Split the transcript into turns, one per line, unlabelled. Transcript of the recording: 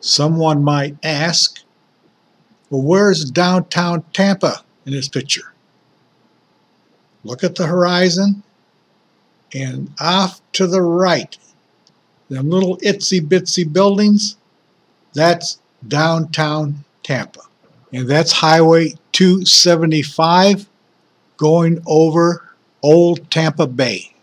Someone might ask, well, where's downtown Tampa in this picture? Look at the horizon and off to the right, them little itsy bitsy buildings, that's downtown Tampa. And that's Highway 275 going over Old Tampa Bay.